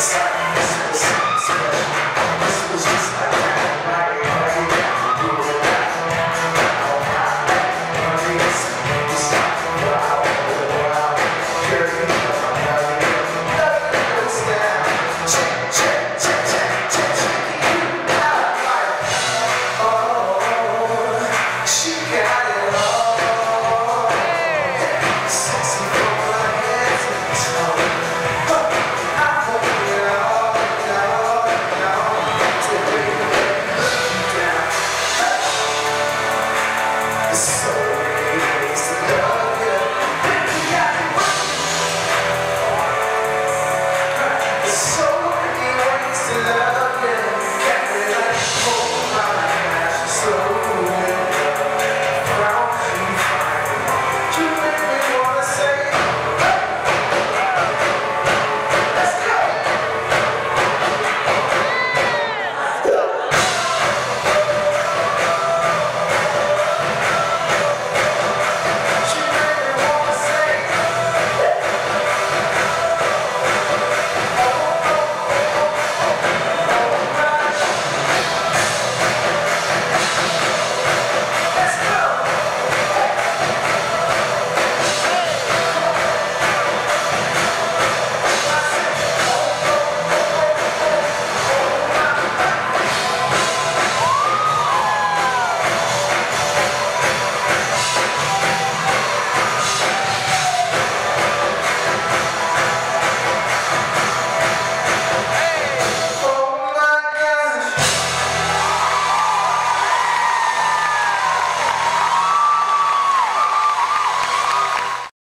side. Yes.